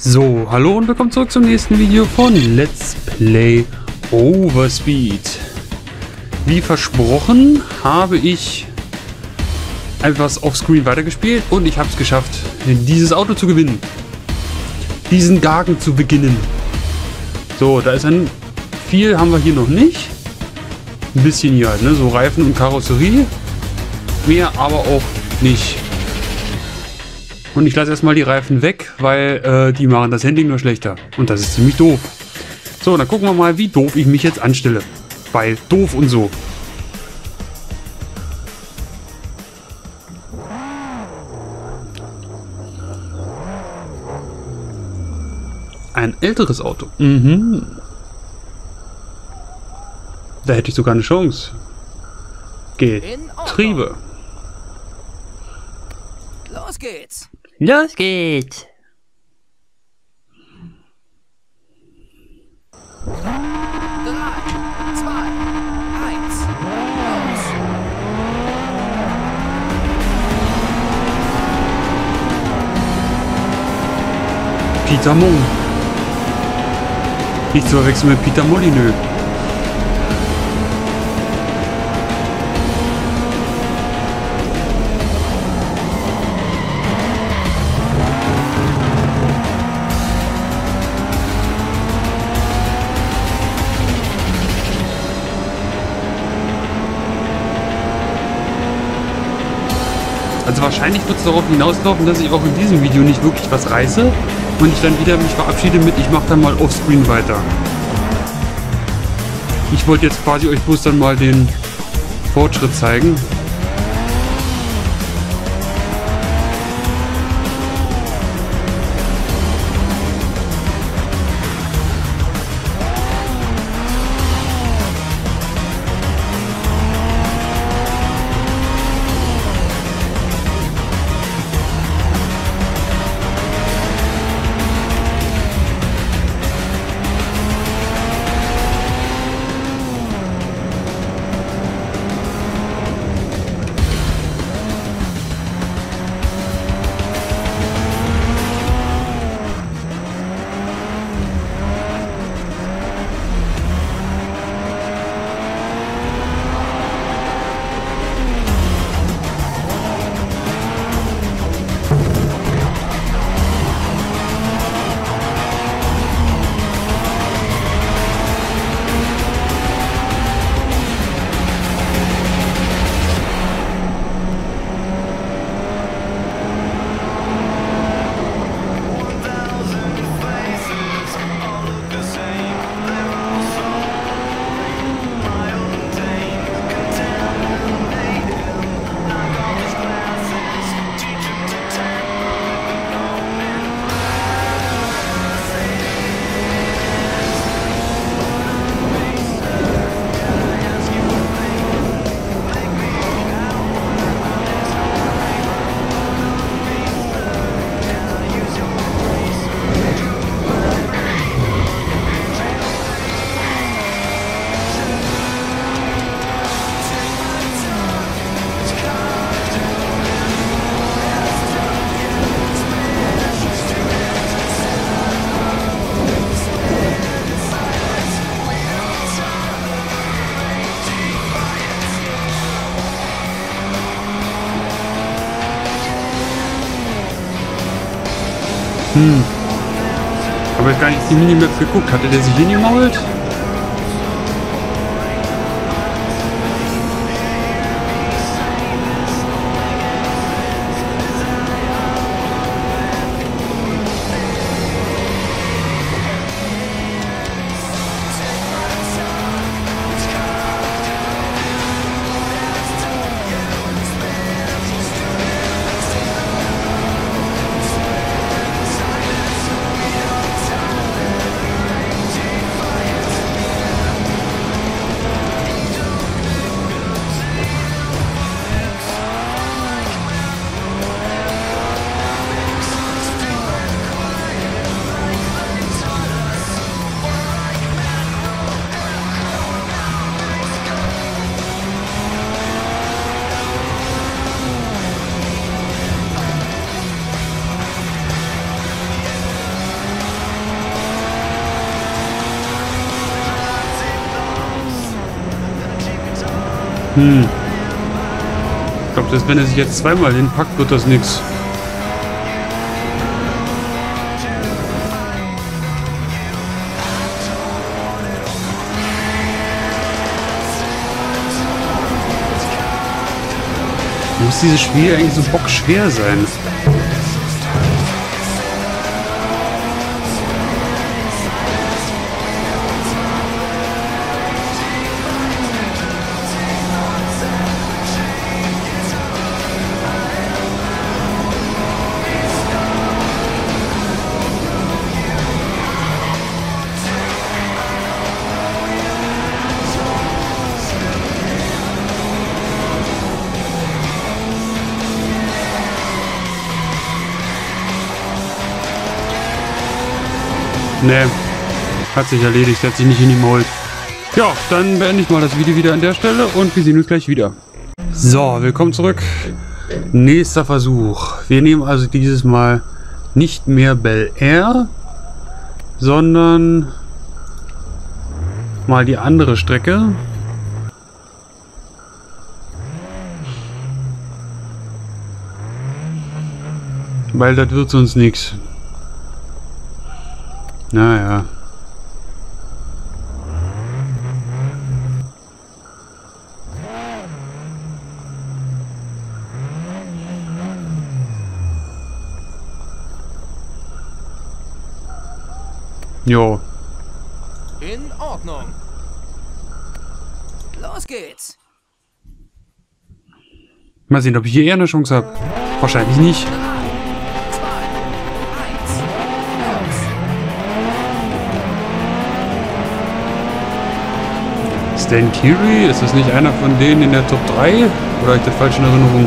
So, hallo und willkommen zurück zum nächsten Video von Let's Play Overspeed. Wie versprochen habe ich etwas offscreen weitergespielt und ich habe es geschafft, dieses Auto zu gewinnen. Diesen Gagen zu beginnen. So, da ist ein... Viel haben wir hier noch nicht. Ein bisschen hier halt, ne? So Reifen und Karosserie. Mehr aber auch nicht. Und ich lasse erstmal die Reifen weg, weil äh, die machen das Handling nur schlechter. Und das ist ziemlich doof. So, dann gucken wir mal, wie doof ich mich jetzt anstelle. Bei doof und so. Ein älteres Auto. Mhm. Da hätte ich sogar eine Chance. Getriebe. Los geht's. Los geht's. Peter Mon. Nicht zu verwechseln mit Peter Molyneux. Also wahrscheinlich wird es darauf hinauslaufen, dass ich auch in diesem Video nicht wirklich was reiße und ich dann wieder mich verabschiede mit, ich mache dann mal offscreen weiter. Ich wollte jetzt quasi euch bloß dann mal den Fortschritt zeigen. Geguckt. Hatte der sich hingemault? Hm. Ich glaube, dass wenn er sich jetzt zweimal hinpackt, wird das nichts. Muss dieses Spiel eigentlich so bockschwer sein? Nee. Hat sich erledigt, hat sich nicht in die Mold. Ja, dann beende ich mal das Video wieder an der Stelle und wir sehen uns gleich wieder. So, willkommen zurück. Nächster Versuch. Wir nehmen also dieses Mal nicht mehr Bel Air, sondern mal die andere Strecke. Weil das wird sonst nichts. Naja. Jo. In Ordnung. Los geht's. Mal sehen, ob ich hier eher eine Chance habe. Wahrscheinlich nicht. Stan Kiri, ist das nicht einer von denen in der Top 3? Oder habe ich das falsch in Erinnerung?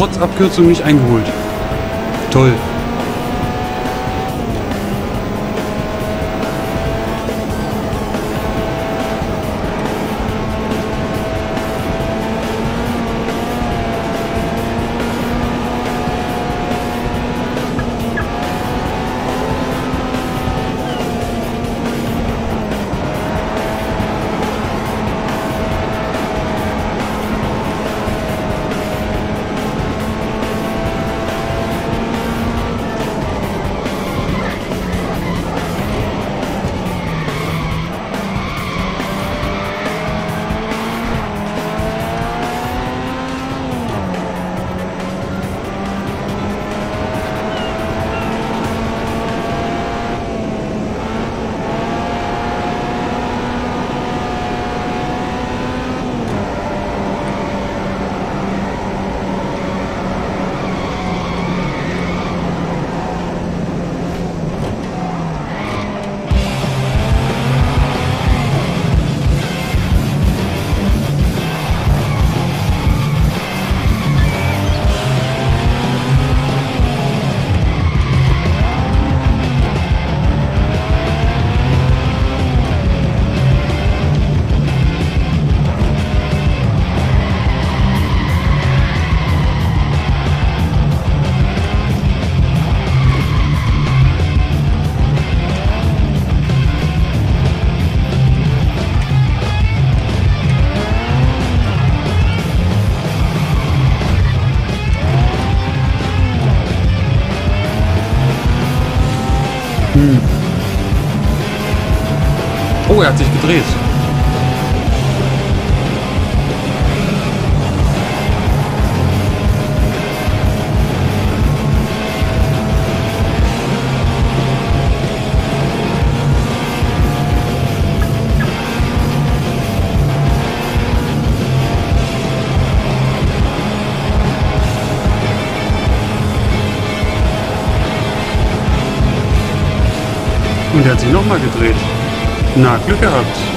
Trotz Abkürzung nicht eingeholt. Toll. Oh, er hat sich gedreht. Und er hat sich nochmal gedreht. Na, Glück gehabt.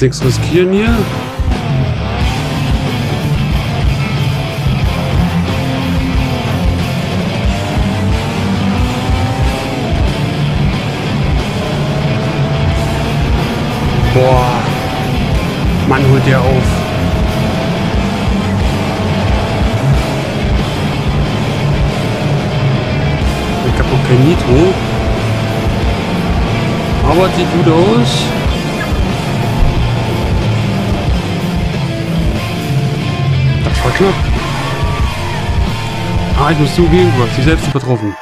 Jetzt nichts riskieren hier. Boah. Mann, holt der auf. Ich hab noch kein Nitro. Aber sieht gut aus. Knapp. Ah, ich muss du hast dich selbst übertroffen.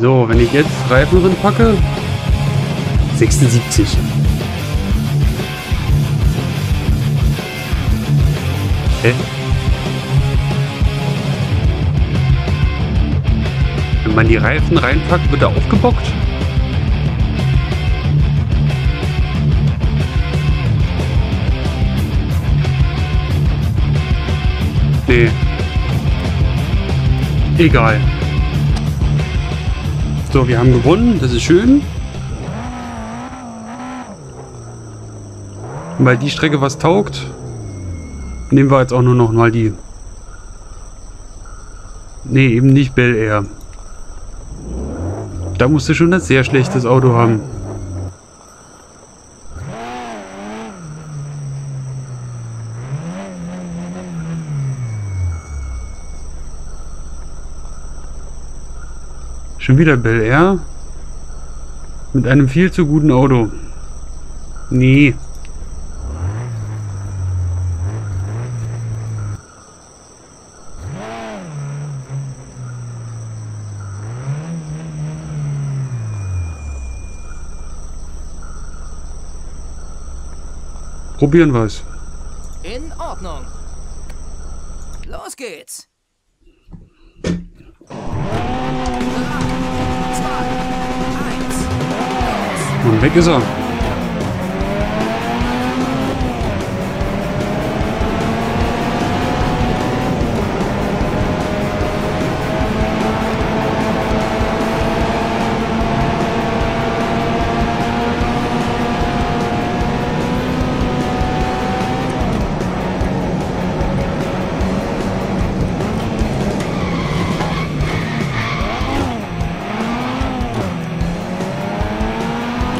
So, wenn ich jetzt Reifen drin packe. 76. Hä? Wenn man die Reifen reinpackt, wird er aufgebockt? Nee. Egal. So, wir haben gewonnen. Das ist schön. Weil die Strecke was taugt, nehmen wir jetzt auch nur noch mal die. Nee, eben nicht Bel Air. Da musst du schon ein sehr schlechtes Auto haben. Schon wieder Bel Air? Mit einem viel zu guten Auto. Nee. Probieren wir es. In Ordnung. Los geht's. Weg ist er.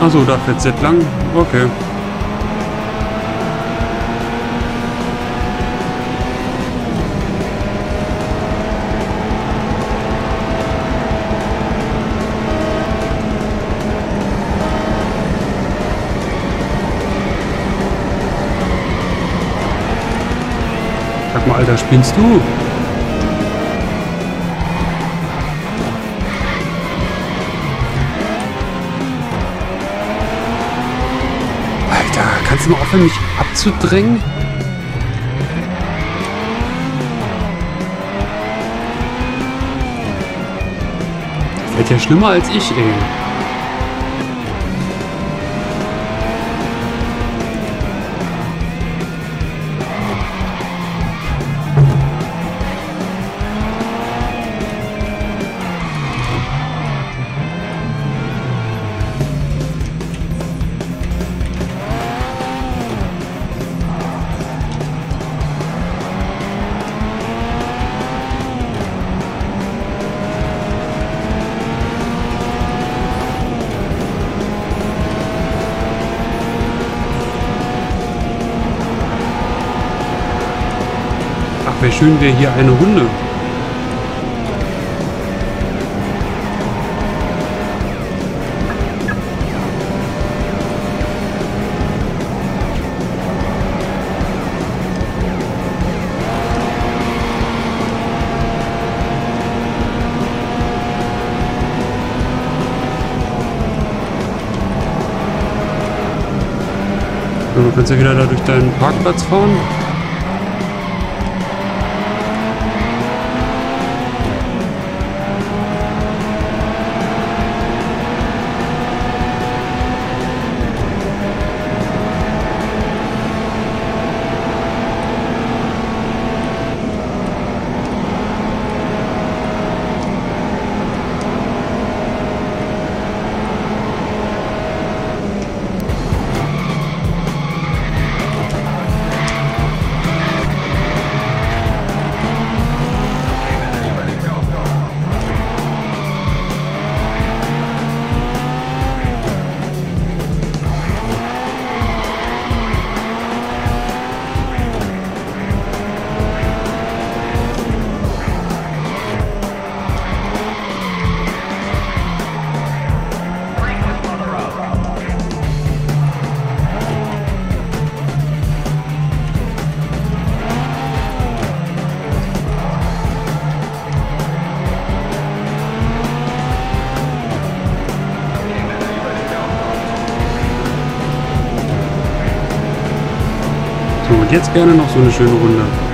Achso, da fährt Z lang. Okay. Sag mal, Alter, spinnst du? Du mal aufhören, mich abzudrängen? Fällt ja schlimmer als ich, ey. Wäre schön, wäre hier eine Runde. Du kannst ja wieder da durch deinen Parkplatz fahren. Und jetzt gerne noch so eine schöne Runde.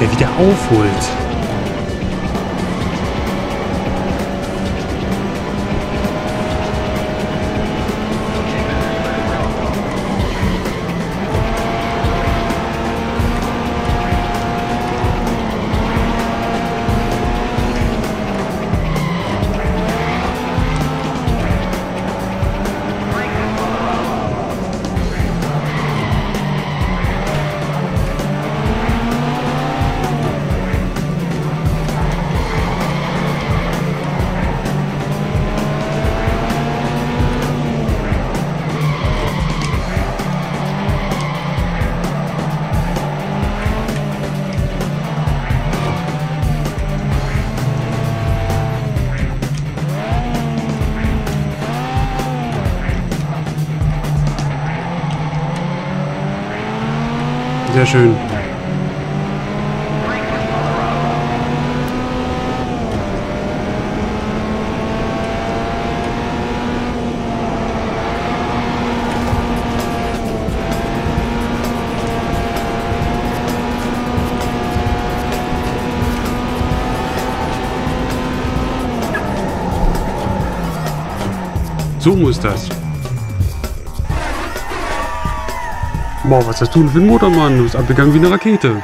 Der wieder aufholt. Sehr schön. So muss das. Boah, was hast du denn für ein Motor, Mann? Du bist abgegangen wie eine Rakete.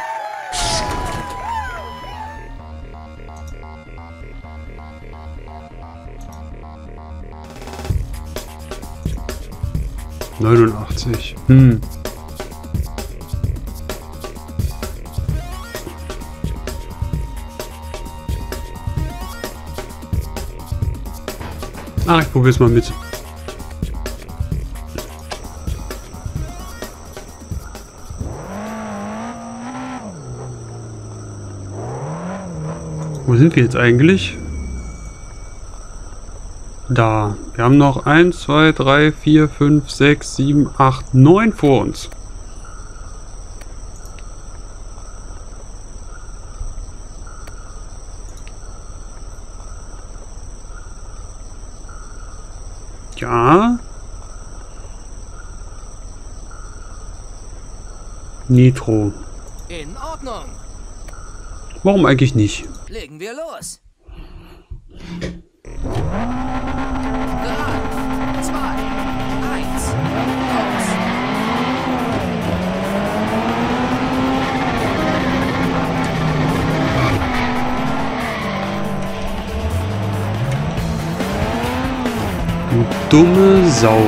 Neunundachtzig. Hm. Ach, ich probier's mal mit. Wo sind wir jetzt eigentlich? Da. Wir haben noch 1, 2, 3, 4, 5, 6, 7, 8, 9 vor uns. Ja. Nitro. Warum eigentlich nicht? Legen wir los. Drei, zwei, eins, los. Du dumme Sau.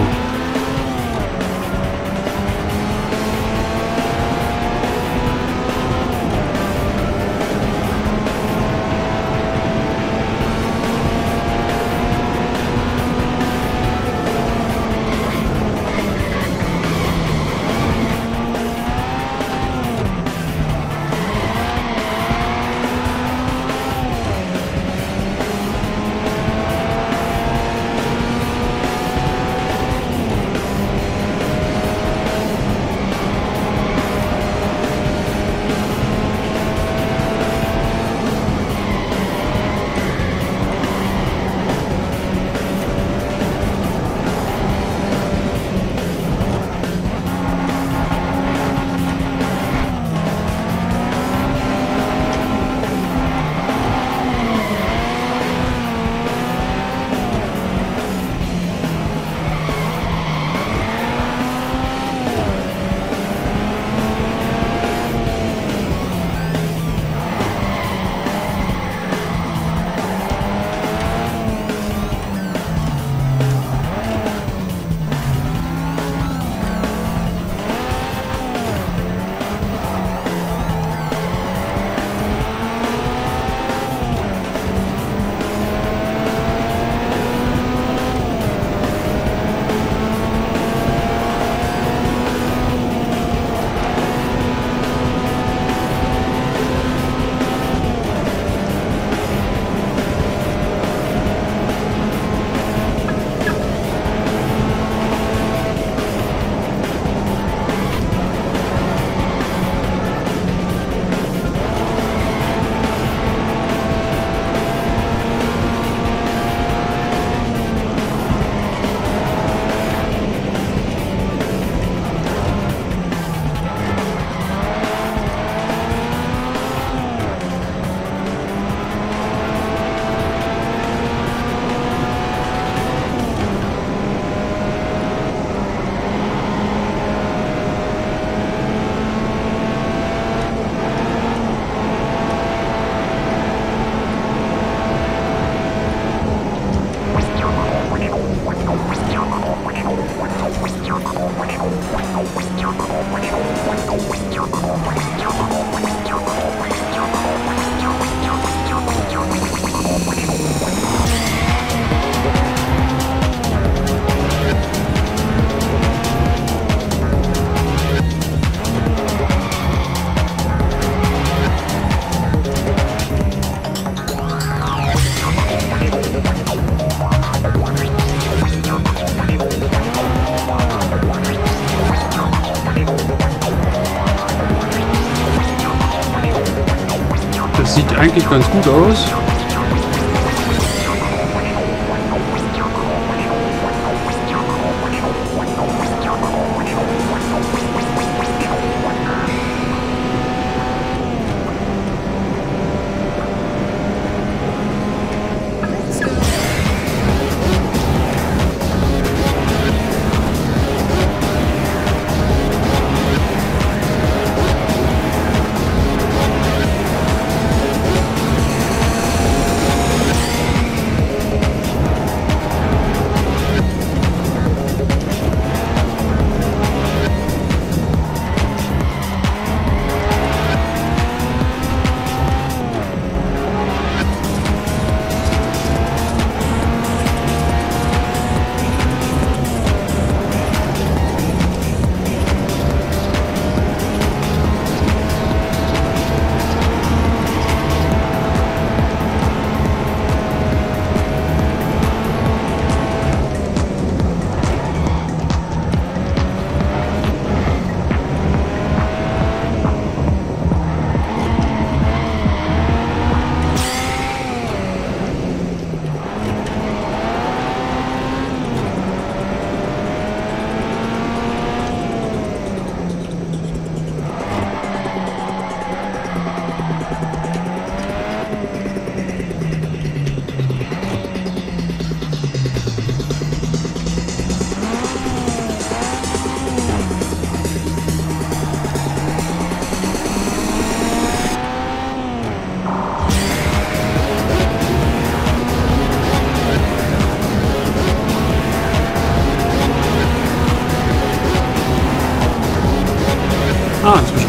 Eigentlich ganz gut aus.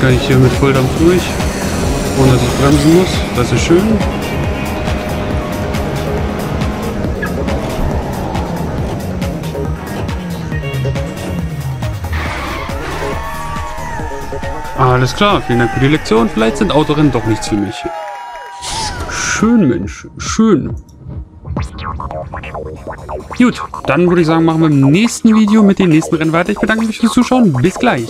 Kann ich hier mit Volldampf durch, ohne dass ich bremsen muss. Das ist schön. Alles klar, vielen Dank für die Lektion. Vielleicht sind Autorennen doch nichts für mich. Schön, Mensch. Schön. Gut, dann würde ich sagen, machen wir im nächsten Video mit dem nächsten Rennen weiter. Ich bedanke mich fürs Zuschauen. Bis gleich.